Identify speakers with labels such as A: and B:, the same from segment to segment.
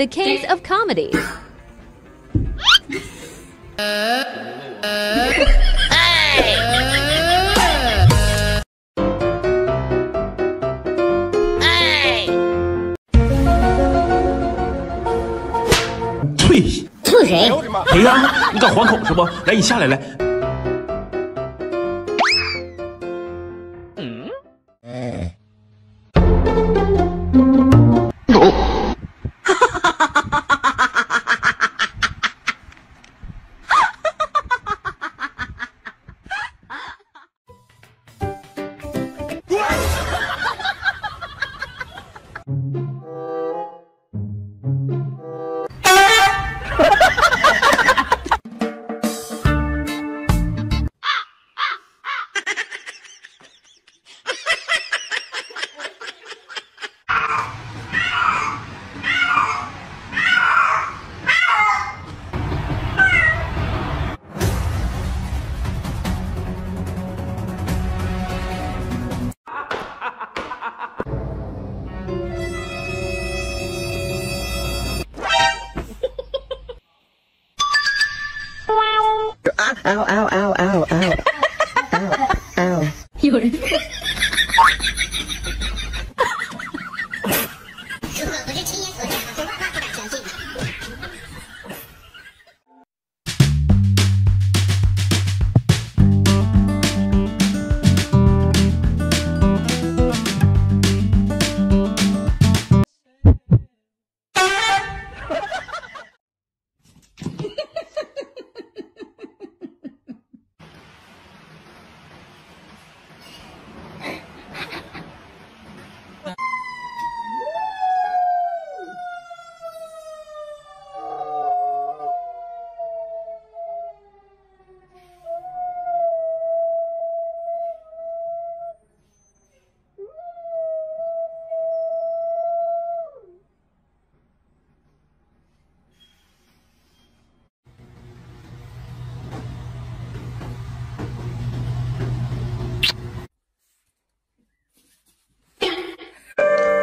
A: the kings of comedy.
B: 退
C: 吐谁？
B: 哎呀，你敢还口是不？来，你下来来。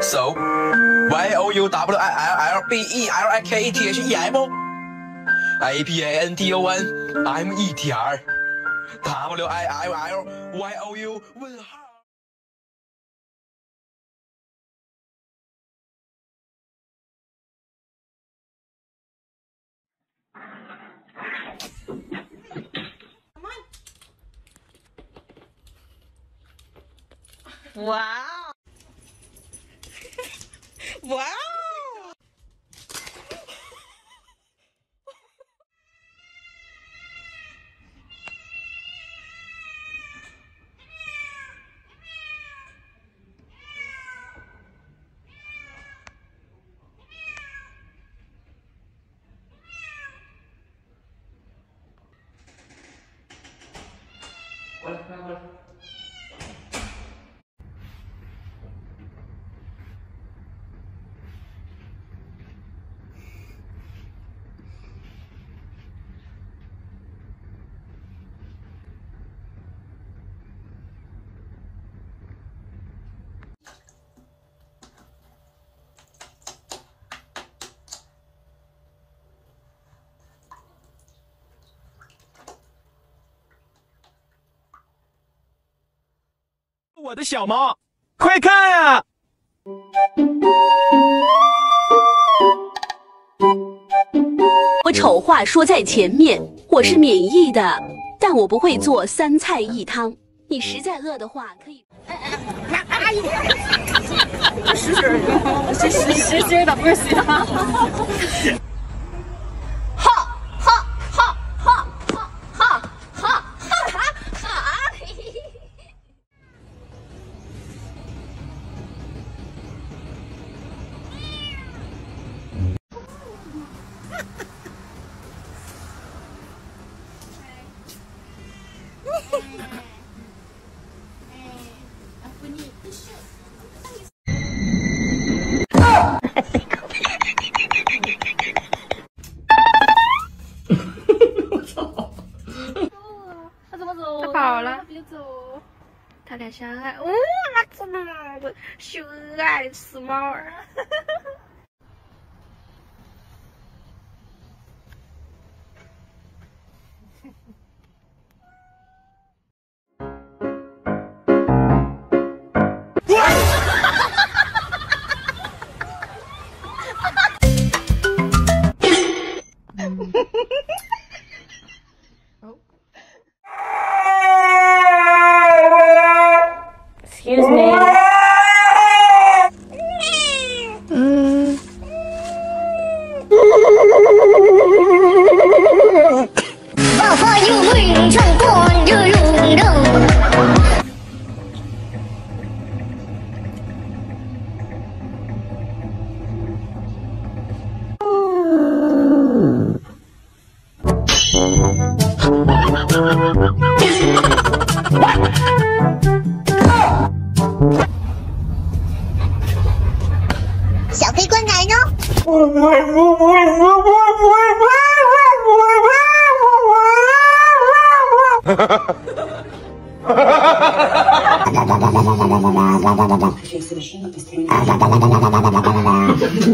D: So Y O U W I L L B E L I K E T H E M A P A N T O N M E T R W I L L Y O U 问号。
E: Wow.
B: 我的小猫，快看啊！
F: 我丑话说在前面，我是免疫的，但我不会做三菜一汤。你实在饿的话，可以。
E: 实实实实实实的，不是虚的。
G: 相爱，哇，那怎么了？不，相爱，
H: 什么玩意儿？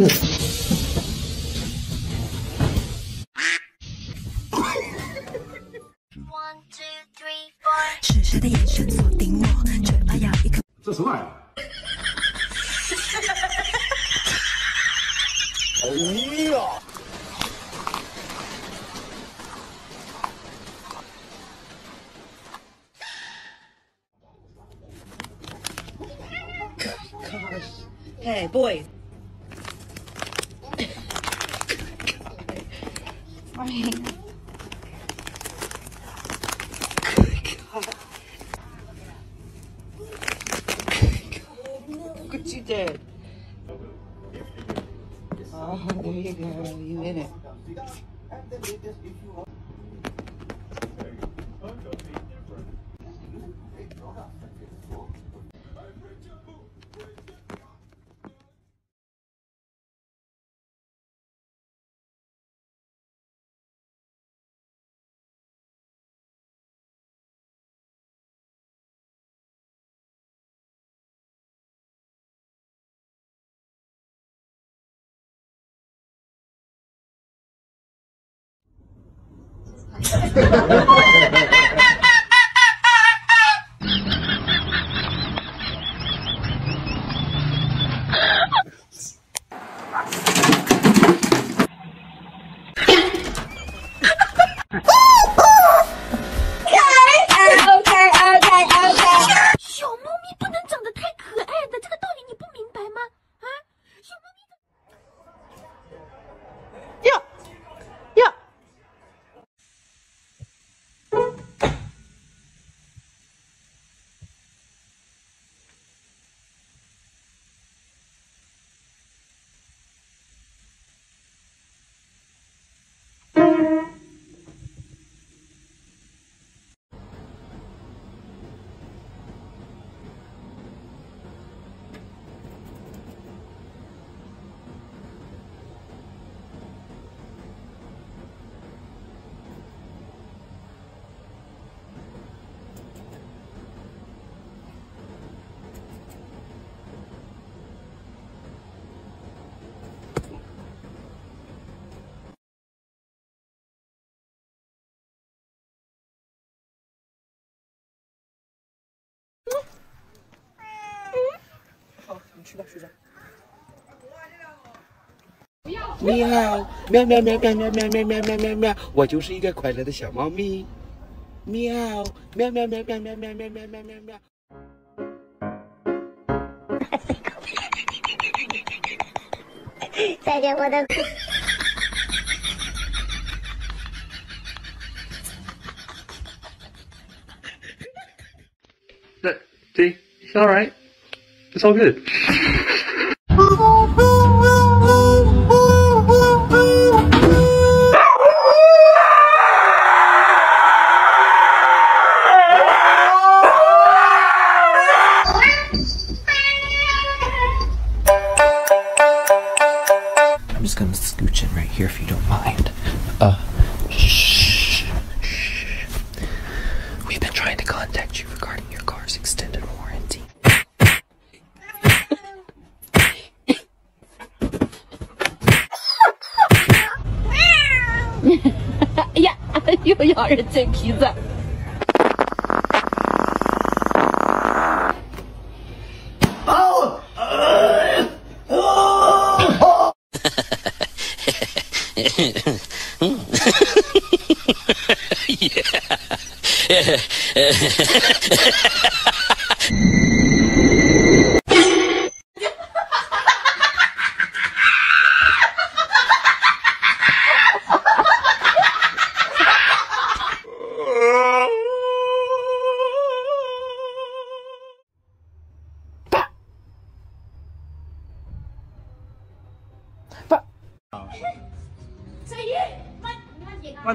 I: minutes. Yeah. 去吧，睡觉。喵喵喵喵喵喵喵喵喵喵喵喵喵，我就是一个快乐的小猫咪。喵喵喵喵喵喵喵喵喵喵喵喵。
J: 再见，我的。
K: See, it's all right. It's all good.
L: I'm just gonna scooch in right here if you don't mind. Uh
M: 又咬人嘴皮子。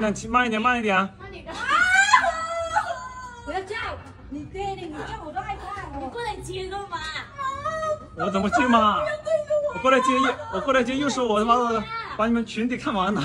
N: 慢点骑，慢一点，慢一点啊。
O: 不要叫，你对你叫我都害怕。你过来接干嘛？
N: 我怎么接嘛？我过来接又，我过来接又说我他妈的把你们群体看完了。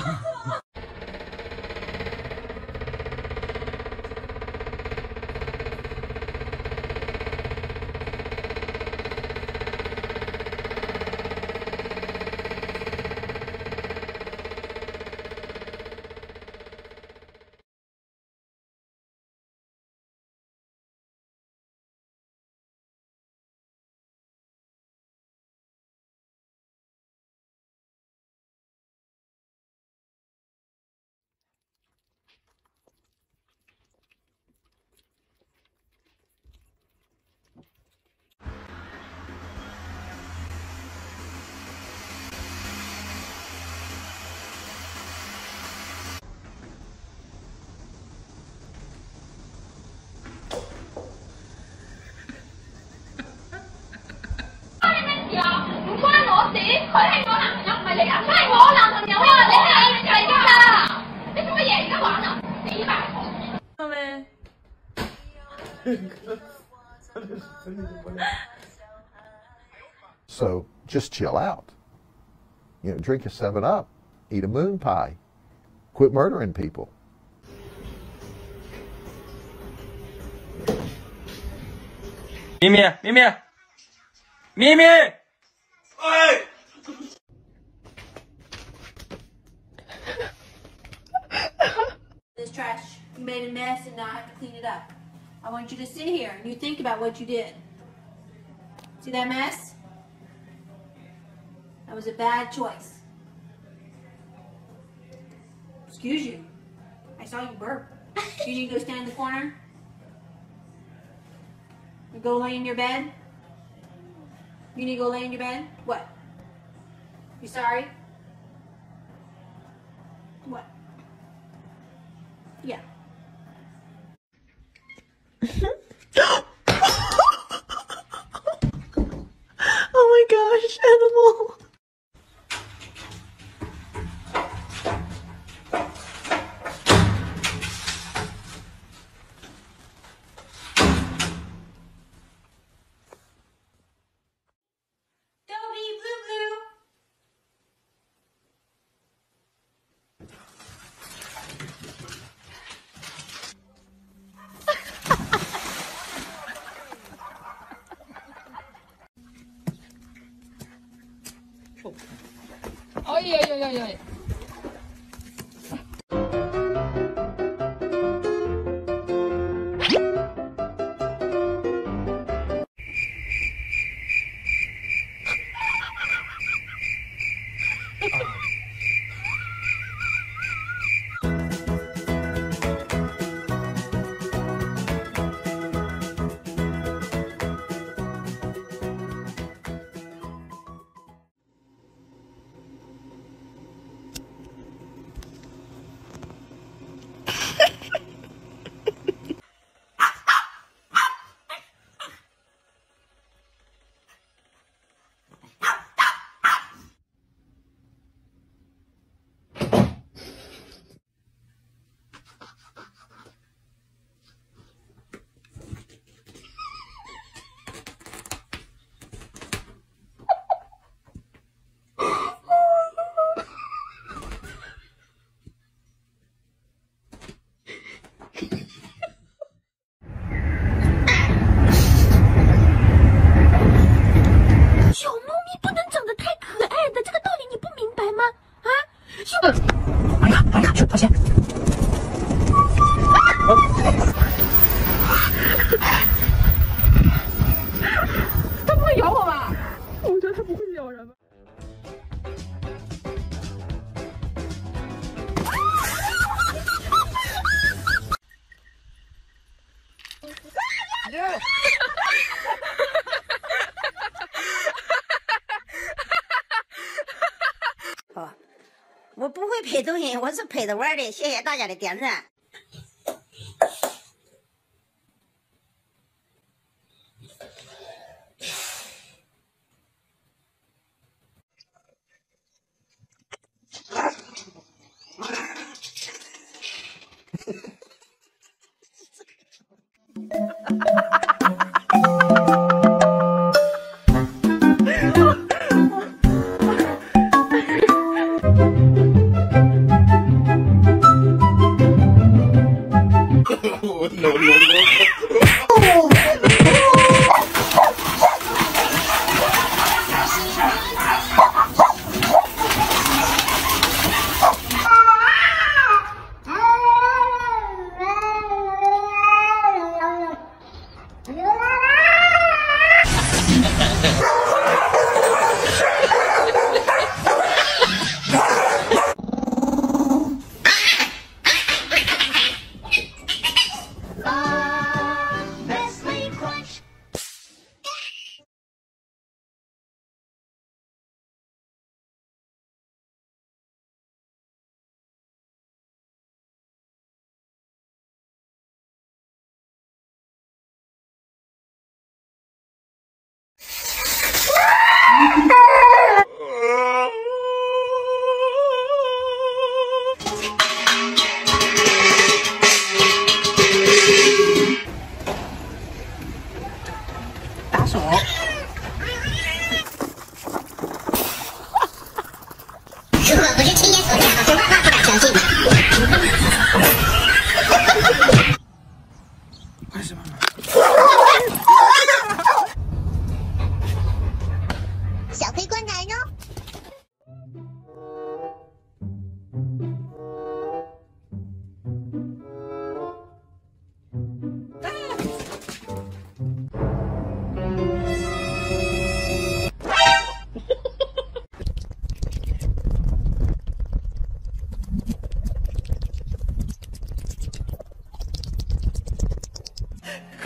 P: So just chill out. You know, drink a 7 Up, eat a moon pie, quit murdering people.
N: Mimi, Mimi, Mimi! Hey!
Q: this trash you made a mess and now I have to clean it up. I want you to sit here and you think about what you did. See that mess? That was a bad choice. Excuse you. I saw you burp. You need to go stand in the corner? Or go lay in your bed? You need to go lay in your bed? What? You sorry? What? Yeah.
G: oh my gosh, animal.
O: やいや
R: いやいや。配着玩的，谢谢大家的点赞。
I: 哈哈哈
H: 哈哈。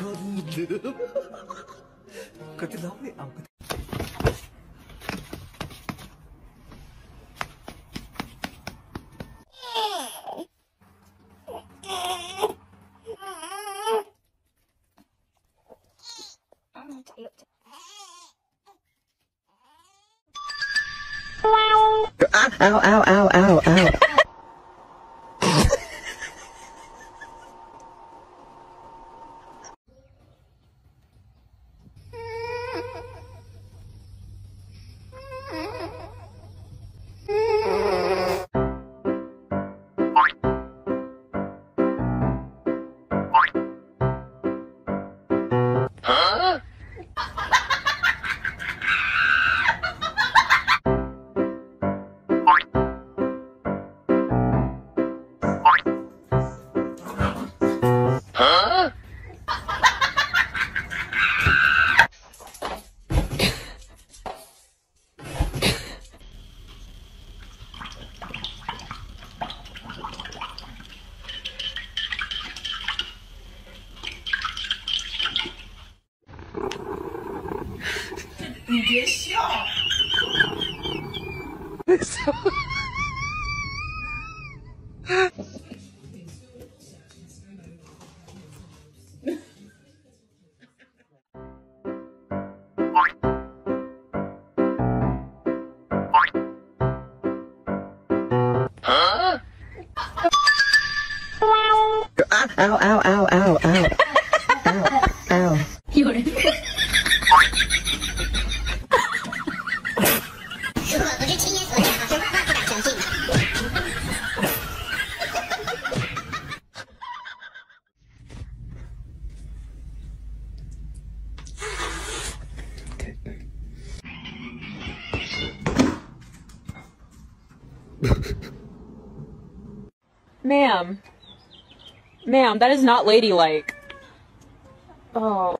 H: Kadınım. Kadın abi
C: am. Ow, ow, ow. Ow, ow, ow, ow, ow.
E: Ma'am. That is not ladylike. Oh.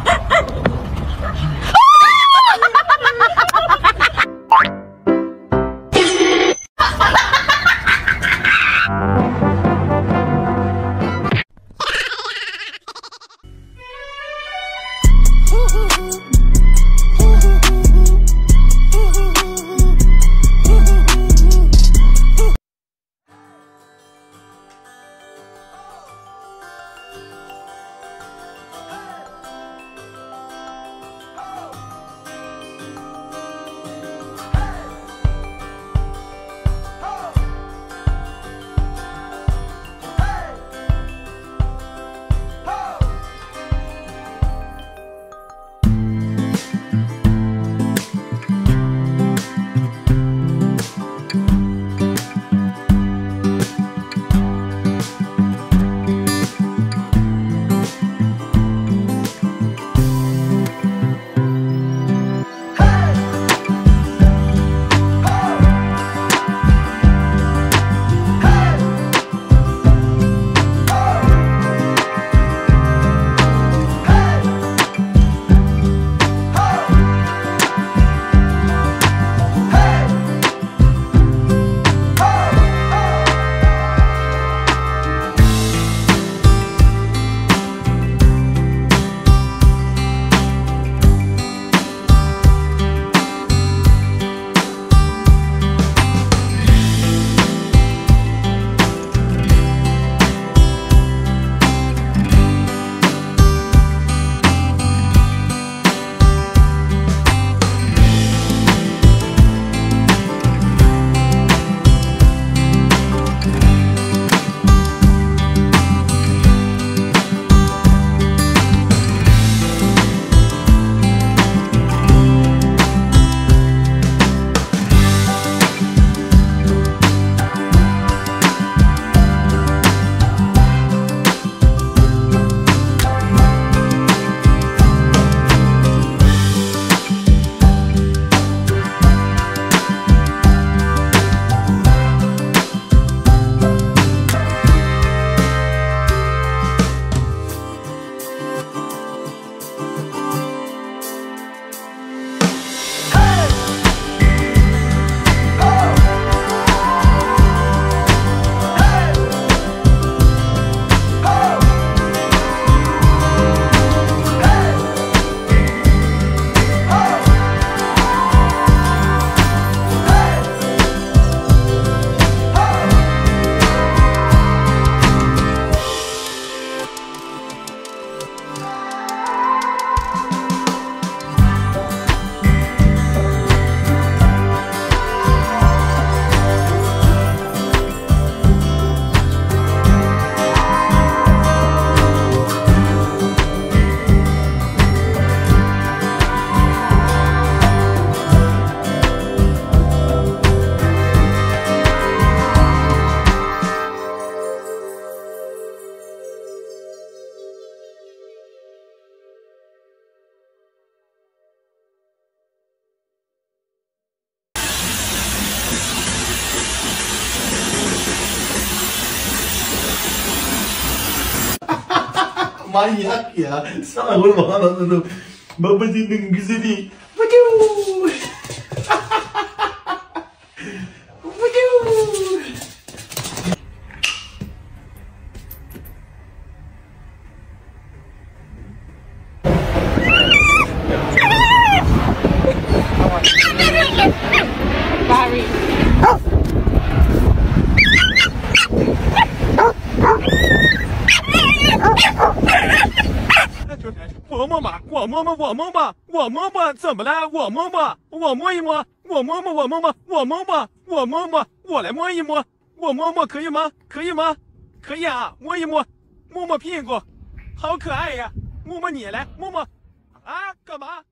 S: banyak ya.
T: Sahur gue bakal nonton tuh. Babacinin güzeli. di. Thank
E: you.
B: 我摸摸，我摸摸，我摸摸，怎么了？我摸摸，我摸一摸，我摸摸，我摸摸，我摸摸，我摸摸，我来摸一摸，我摸摸可以吗？可以吗？可以啊，摸一摸，摸摸屁股，好可爱呀！摸摸你来，摸摸，啊，干嘛？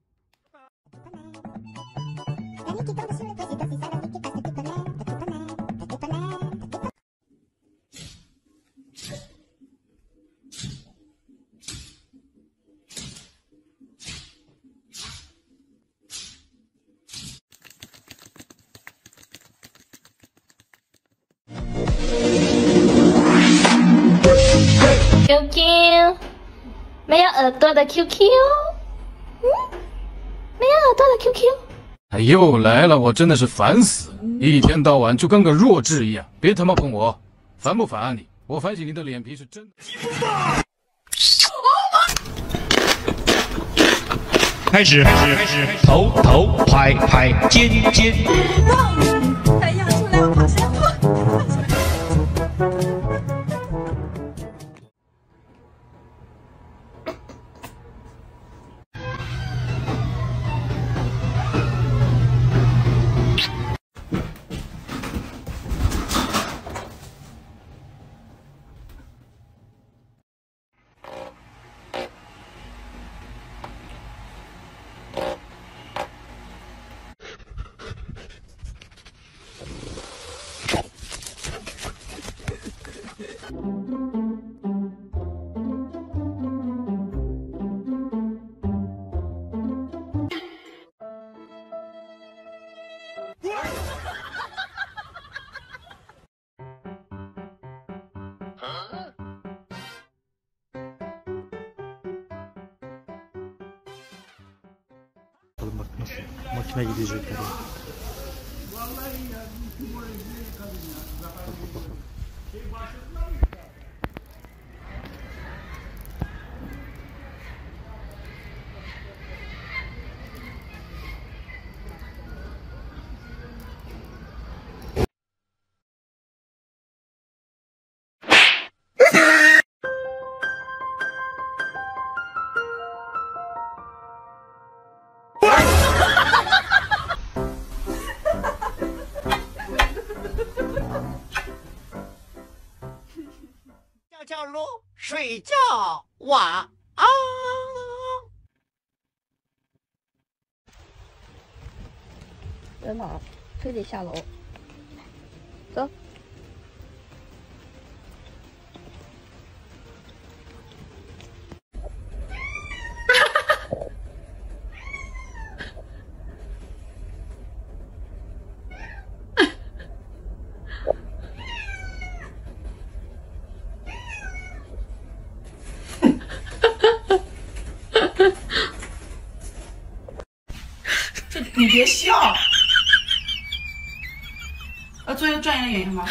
U: QQ，没有耳朵的 QQ，嗯，没有耳朵的 QQ。
V: 他又来了，我真的是烦死了！一天到晚就跟个弱智一样，别他妈碰我，烦不烦啊你？我反省你的脸皮是真的。
D: 开始，开始，开始头头拍拍肩肩。
W: bakalım
X: bak nasıl makine gidecek.
Y: Tabii. Bak bak bak. 哇啊！
G: 在哪？非得下楼。
W: 你别笑。要做一个专业的演员吗？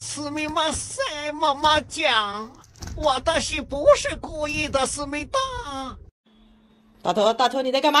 Y: 斯密马赛妈妈讲，我的戏不是故意的，思密达。
W: 大头，大头，你在干嘛？